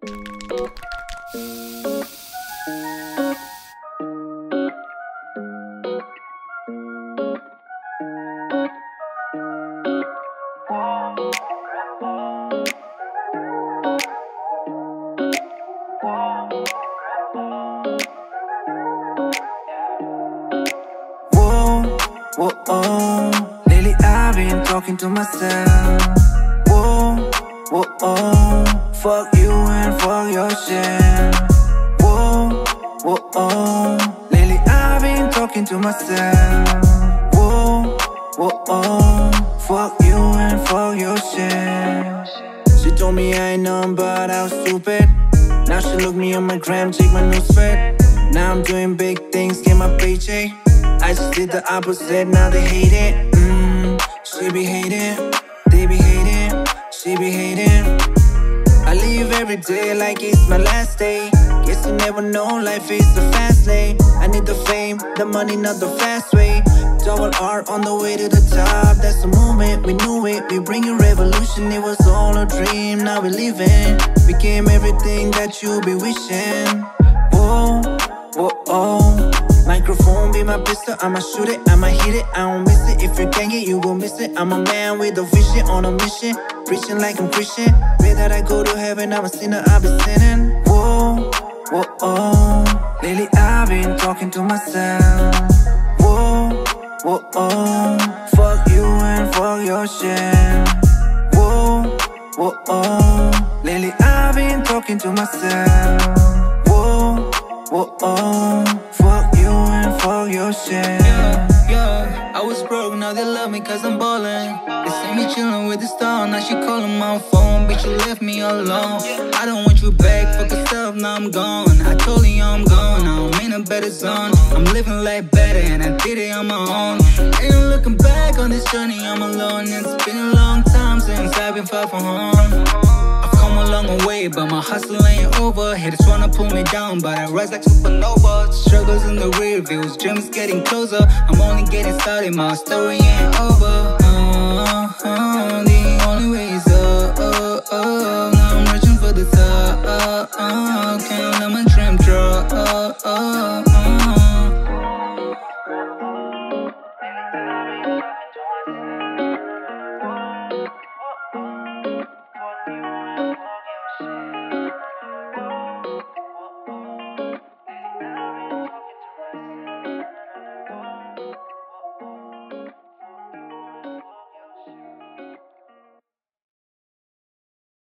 Whoa, oh. Lately I've been talking to myself. Whoa, whoa, oh. Fuck you fuck your shit. Whoa, whoa, oh. Lately I've been talking to myself. Whoa, whoa, oh. Fuck you and fuck your shit. She told me I ain't none, but I was stupid. Now she look me on my gram, check my news feed. Now I'm doing big things, get my paycheck. I just did the opposite, now they hate it. Mm, she be hating, they be hating, she be hating. Every day like it's my last day. Guess you never know, life is a fast lane. I need the fame, the money, not the fast way. Double R on the way to the top, that's the moment, we knew it. We bring a revolution, it was all a dream, now we living. Became everything that you be wishing. Whoa, whoa, oh. Be my pistol, I'ma shoot it, I'ma hit it, I don't miss it. If you can't get, you gon' miss it. I'm a man with a vision on a mission, preaching like I'm Christian. Pray that I go to heaven, I'm a sinner, I'll be sinning. Whoa, whoa, oh. Lately I've been talking to myself. Whoa, whoa, oh. Fuck you and fuck your shit. Whoa, whoa, oh. Lately I've been talking to myself. Whoa, whoa, oh. Fuck and your shit. Yeah, yeah. I was broke, now they love me cause I'm ballin'. They see me chillin' with the star, now she callin' my phone. Bitch, you left me alone. I don't want you back, fuck yourself, now I'm gone. I told you I'm gone, I'm in a better zone. I'm living life better, and I did it on my own. Ain't looking back on this journey, I'm alone. It's been a long time since I've been far from home. I've come a long way, but my hustle ain't over. Haters wanna pull me down, but I rise like supernova. Struggles dreams getting closer. I'm only getting started, my story ain't over.